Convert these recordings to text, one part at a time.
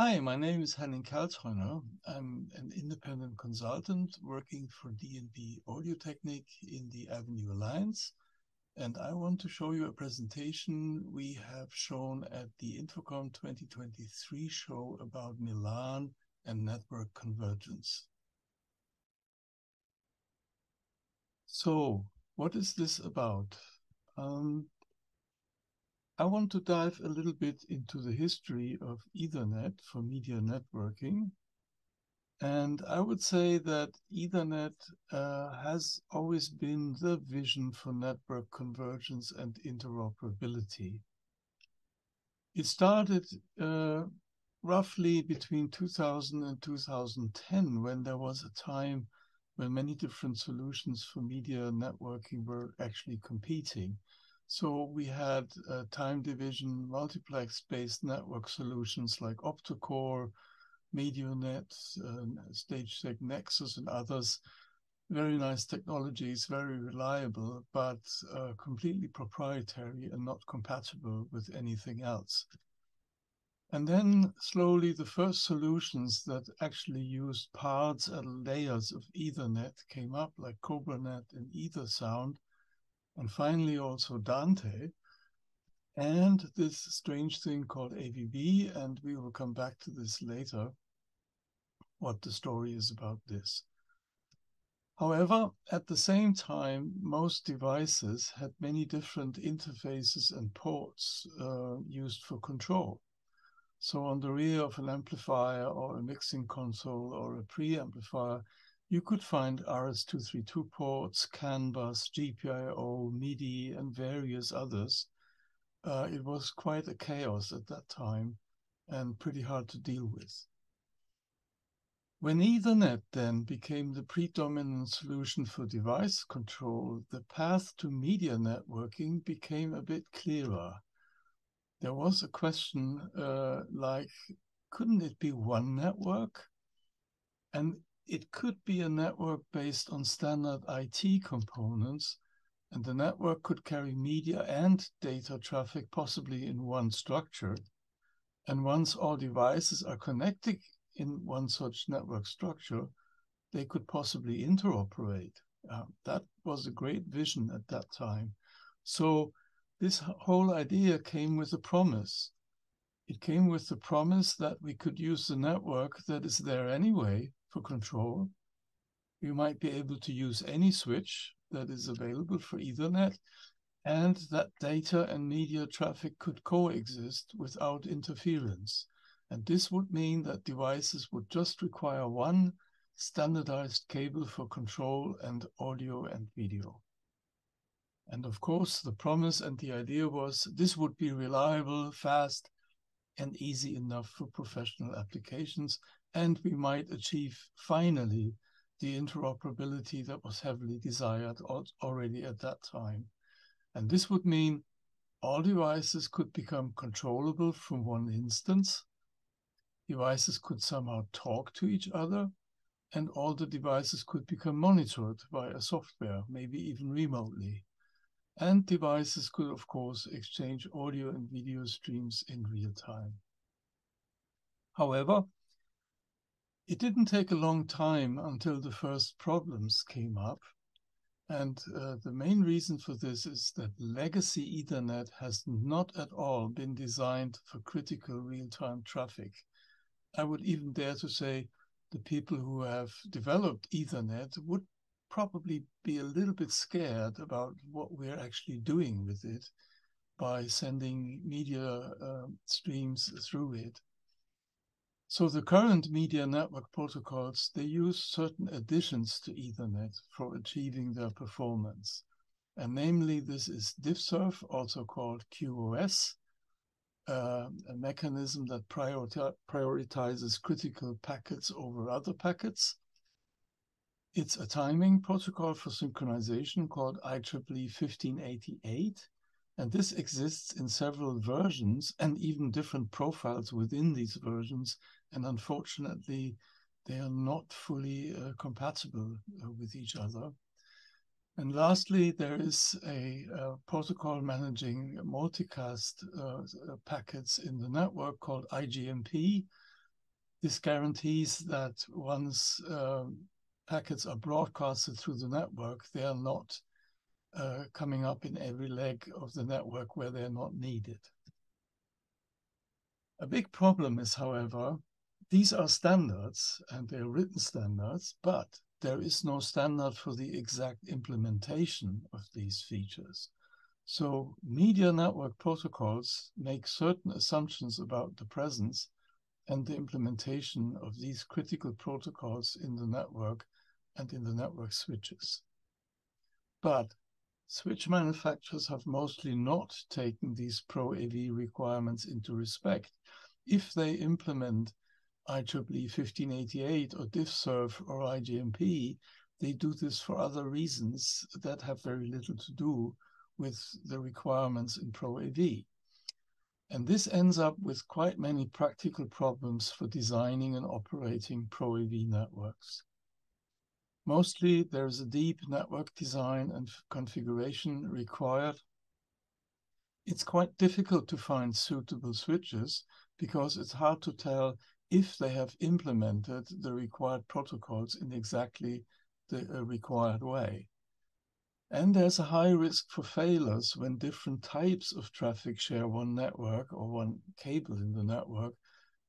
Hi, my name is Henning Kaltheuner. I'm an independent consultant working for D&B Audio-Technik in the Avnu Alliance. And I want to show you a presentation we have shown at the InfoComm 2023 show about Milan and network convergence. So, what is this about? Um, I want to dive a little bit into the history of Ethernet for media networking. And I would say that Ethernet uh, has always been the vision for network convergence and interoperability. It started uh, roughly between 2000 and 2010 when there was a time when many different solutions for media networking were actually competing. So we had uh, time division multiplex-based network solutions like Optocore, MediorNet, uh, Stagetec Nexus, and others. Very nice technologies, very reliable, but uh, completely proprietary and not compatible with anything else. And then slowly the first solutions that actually used parts and layers of Ethernet came up, like CobraNet and EtherSound and finally also Dante, and this strange thing called AVB, and we will come back to this later, what the story is about this. However, at the same time, most devices had many different interfaces and ports uh, used for control. So on the rear of an amplifier or a mixing console or a preamplifier, you could find RS-232 ports, CAN bus, GPIO, MIDI, and various others. Uh, it was quite a chaos at that time and pretty hard to deal with. When Ethernet then became the predominant solution for device control, the path to media networking became a bit clearer. There was a question uh, like, couldn't it be one network? And it could be a network based on standard IT components, and the network could carry media and data traffic possibly in one structure. And once all devices are connected in one such network structure, they could possibly interoperate. Uh, that was a great vision at that time. So this whole idea came with a promise. It came with the promise that we could use the network that is there anyway for control. You might be able to use any switch that is available for Ethernet and that data and media traffic could coexist without interference. And this would mean that devices would just require one standardized cable for control and audio and video. And of course, the promise and the idea was this would be reliable, fast, and easy enough for professional applications and we might achieve finally the interoperability that was heavily desired already at that time. And this would mean all devices could become controllable from one instance. Devices could somehow talk to each other, and all the devices could become monitored by a software, maybe even remotely. And devices could, of course, exchange audio and video streams in real time. However, it didn't take a long time until the first problems came up. And uh, the main reason for this is that legacy Ethernet has not at all been designed for critical real-time traffic. I would even dare to say the people who have developed Ethernet would probably be a little bit scared about what we're actually doing with it by sending media uh, streams through it. So the current media network protocols, they use certain additions to Ethernet for achieving their performance. And namely, this is DiffServ, also called QoS, uh, a mechanism that priori prioritizes critical packets over other packets. It's a timing protocol for synchronization called IEEE 1588. And this exists in several versions and even different profiles within these versions and unfortunately, they are not fully uh, compatible uh, with each other. And lastly, there is a, a protocol managing multicast uh, packets in the network called IGMP. this guarantees that once um, packets are broadcasted through the network, they are not uh, coming up in every leg of the network where they're not needed. A big problem is, however, these are standards and they're written standards, but there is no standard for the exact implementation of these features. So media network protocols make certain assumptions about the presence and the implementation of these critical protocols in the network and in the network switches. But switch manufacturers have mostly not taken these Pro AV requirements into respect if they implement IEEE 1588 or DiffServ or IGMP, they do this for other reasons that have very little to do with the requirements in Pro AV. And this ends up with quite many practical problems for designing and operating Pro AV networks. Mostly there is a deep network design and configuration required. It's quite difficult to find suitable switches because it's hard to tell if they have implemented the required protocols in exactly the uh, required way. And there's a high risk for failures when different types of traffic share one network or one cable in the network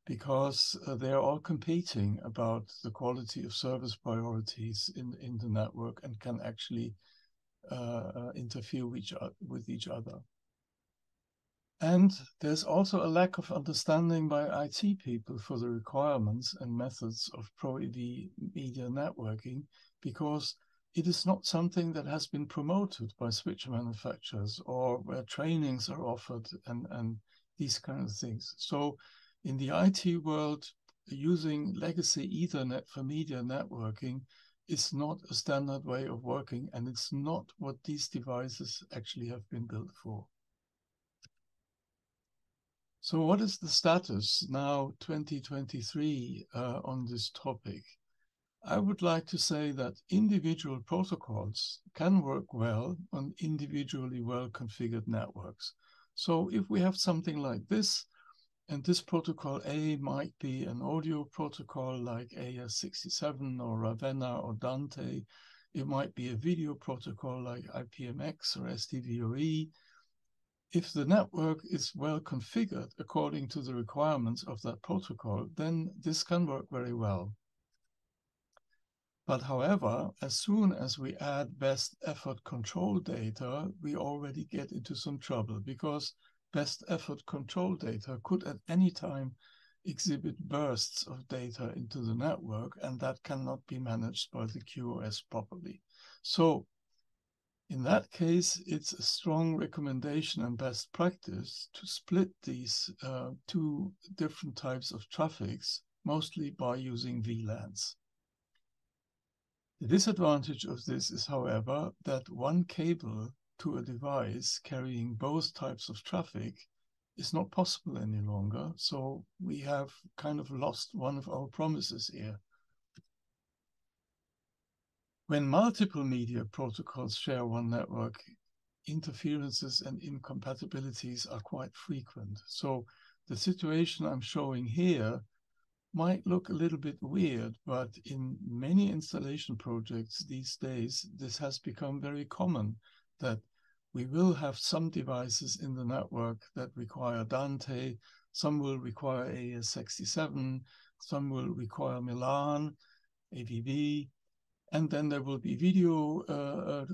because uh, they're all competing about the quality of service priorities in, in the network and can actually uh, uh interfere with each, with each other. And there's also a lack of understanding by IT people for the requirements and methods of Pro media networking because it is not something that has been promoted by switch manufacturers or where trainings are offered and, and these kind of things. So in the IT world, using legacy Ethernet for media networking is not a standard way of working, and it's not what these devices actually have been built for. So, what is the status now, 2023, uh, on this topic? I would like to say that individual protocols can work well on individually well configured networks. So, if we have something like this, and this protocol A might be an audio protocol like AES67 or Ravenna or Dante. It might be a video protocol like IPMX or SDVoE if the network is well configured according to the requirements of that protocol, then this can work very well. But however, as soon as we add best effort control data, we already get into some trouble because best effort control data could at any time exhibit bursts of data into the network, and that cannot be managed by the QoS properly. So in that case, it's a strong recommendation and best practice to split these uh, two different types of traffics, mostly by using VLANs. The disadvantage of this is, however, that one cable to a device carrying both types of traffic is not possible any longer. So we have kind of lost one of our promises here. When multiple media protocols share one network, interferences and incompatibilities are quite frequent. So the situation I'm showing here might look a little bit weird, but in many installation projects these days, this has become very common that we will have some devices in the network that require Dante, some will require AES67, some will require Milan, AVB, and then there will be video uh, uh,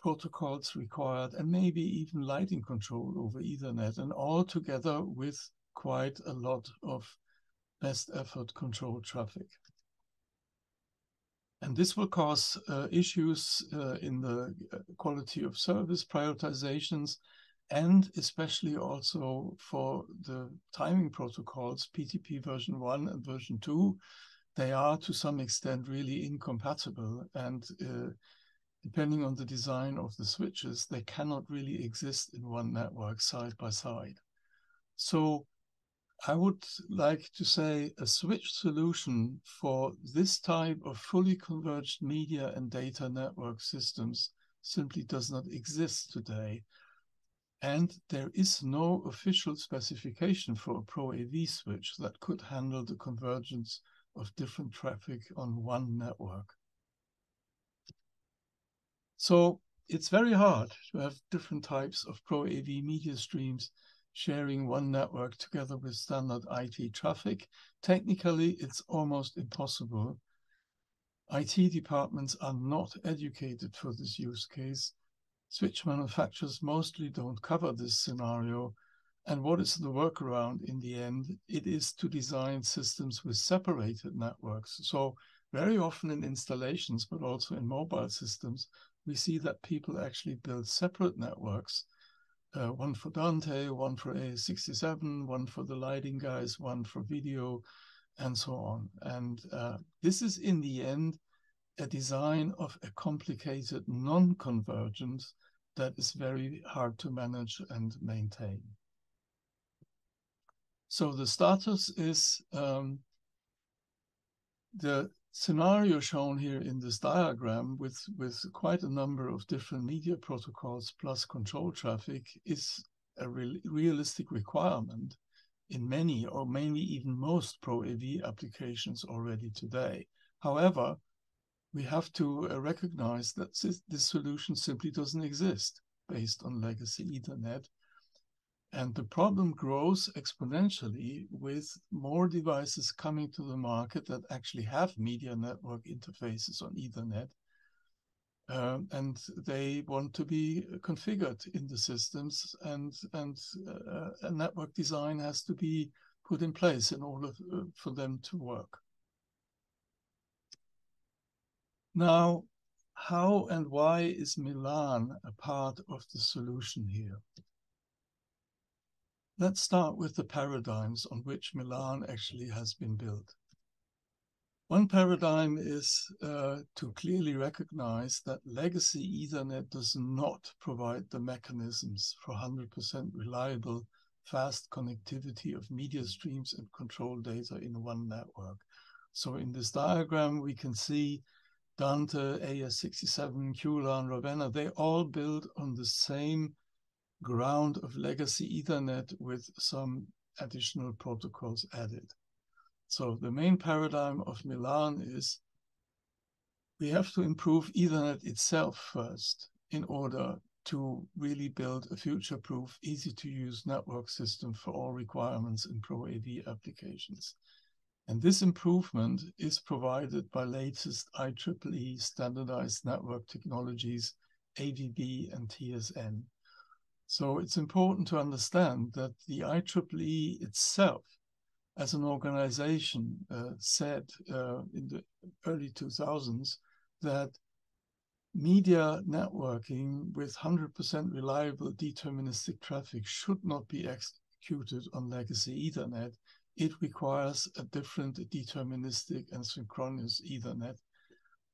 protocols required and maybe even lighting control over Ethernet and all together with quite a lot of best effort control traffic. And this will cause uh, issues uh, in the uh, quality of service prioritizations and especially also for the timing protocols, PTP version 1 and version 2, they are to some extent really incompatible. And uh, depending on the design of the switches, they cannot really exist in one network side by side. So I would like to say a switch solution for this type of fully converged media and data network systems simply does not exist today. And there is no official specification for a Pro AV switch that could handle the convergence of different traffic on one network. So it's very hard to have different types of Pro AV media streams sharing one network together with standard IT traffic. Technically, it's almost impossible. IT departments are not educated for this use case. Switch manufacturers mostly don't cover this scenario. And what is the workaround in the end? It is to design systems with separated networks. So very often in installations, but also in mobile systems, we see that people actually build separate networks, uh, one for Dante, one for A67, one for the lighting guys, one for video, and so on. And uh, this is in the end a design of a complicated non-convergence that is very hard to manage and maintain. So the status is um, the scenario shown here in this diagram with, with quite a number of different media protocols plus control traffic is a re realistic requirement in many or maybe even most Pro AV applications already today. However, we have to uh, recognize that this solution simply doesn't exist based on legacy Ethernet and the problem grows exponentially with more devices coming to the market that actually have media network interfaces on Ethernet. Um, and they want to be configured in the systems, and and uh, a network design has to be put in place in order uh, for them to work. Now, how and why is Milan a part of the solution here? Let's start with the paradigms on which Milan actually has been built. One paradigm is uh, to clearly recognize that legacy Ethernet does not provide the mechanisms for 100% reliable, fast connectivity of media streams and control data in one network. So in this diagram, we can see Dante, AES67, Q-LAN, Ravenna, they all build on the same ground of legacy Ethernet with some additional protocols added. So the main paradigm of Milan is we have to improve Ethernet itself first in order to really build a future-proof, easy-to-use network system for all requirements in Pro AV applications. And this improvement is provided by latest IEEE standardized network technologies, AVB and TSN. So it's important to understand that the IEEE itself, as an organization, uh, said uh, in the early 2000s that media networking with 100% reliable deterministic traffic should not be executed on legacy Ethernet. It requires a different deterministic and synchronous Ethernet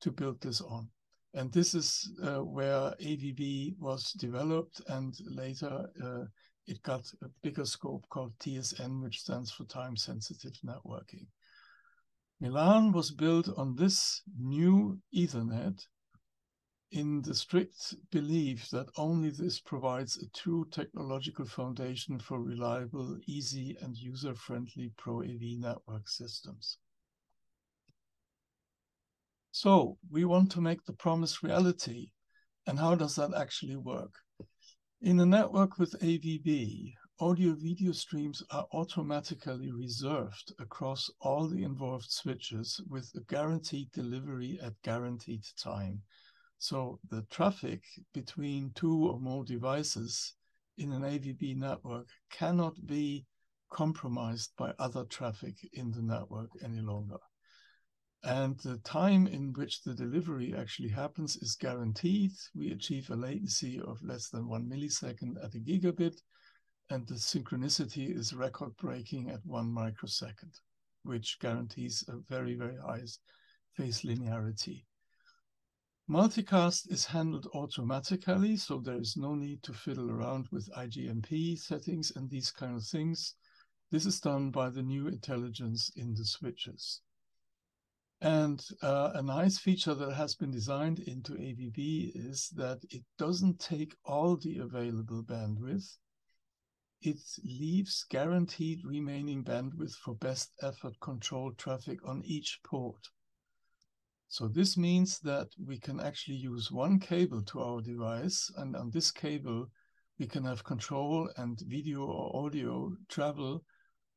to build this on. And this is uh, where AVB was developed, and later uh, it got a bigger scope called TSN, which stands for time sensitive networking. Milan was built on this new Ethernet in the strict belief that only this provides a true technological foundation for reliable, easy, and user friendly Pro AV network systems. So we want to make the promise reality. And how does that actually work? In a network with AVB, audio video streams are automatically reserved across all the involved switches with a guaranteed delivery at guaranteed time. So the traffic between two or more devices in an AVB network cannot be compromised by other traffic in the network any longer. And the time in which the delivery actually happens is guaranteed. We achieve a latency of less than one millisecond at a gigabit, and the synchronicity is record breaking at one microsecond, which guarantees a very, very high phase linearity. Multicast is handled automatically, so there is no need to fiddle around with IGMP settings and these kind of things. This is done by the new intelligence in the switches. And uh, a nice feature that has been designed into AVB is that it doesn't take all the available bandwidth. It leaves guaranteed remaining bandwidth for best effort control traffic on each port. So this means that we can actually use one cable to our device, and on this cable, we can have control and video or audio travel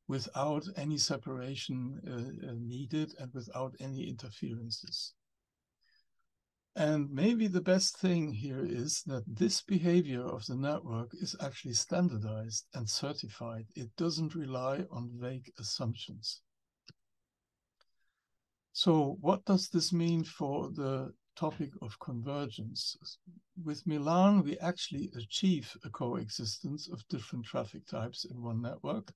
without any separation uh, uh, needed and without any interferences. And maybe the best thing here is that this behavior of the network is actually standardized and certified. It doesn't rely on vague assumptions. So what does this mean for the topic of convergence? With Milan, we actually achieve a coexistence of different traffic types in one network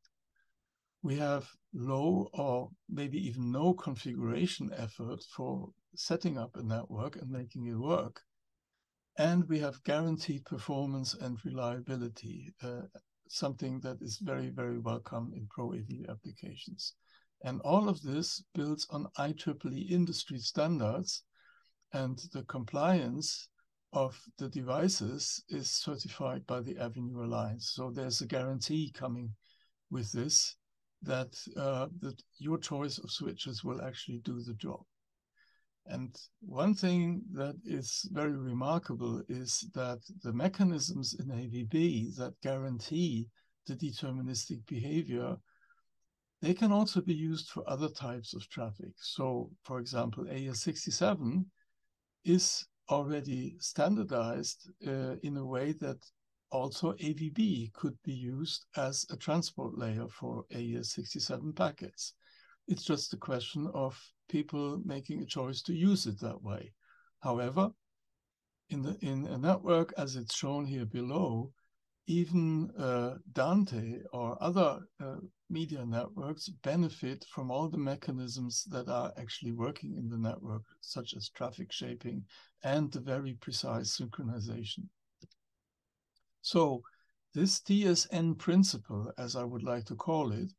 we have low or maybe even no configuration effort for setting up a network and making it work. And we have guaranteed performance and reliability, uh, something that is very, very welcome in Pro AV applications. And all of this builds on IEEE industry standards, and the compliance of the devices is certified by the Avnu Alliance. So there's a guarantee coming with this that uh, that your choice of switches will actually do the job. And one thing that is very remarkable is that the mechanisms in AVB that guarantee the deterministic behavior, they can also be used for other types of traffic. So, for example, AES67 is already standardized uh, in a way that also AVB could be used as a transport layer for AES67 packets. It's just a question of people making a choice to use it that way. However, in, the, in a network as it's shown here below, even uh, Dante or other uh, media networks benefit from all the mechanisms that are actually working in the network, such as traffic shaping and the very precise synchronization. So this TSN principle, as I would like to call it,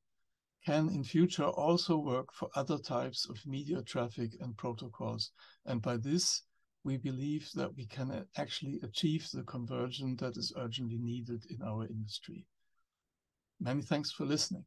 can in future also work for other types of media traffic and protocols. And by this, we believe that we can actually achieve the conversion that is urgently needed in our industry. Many thanks for listening.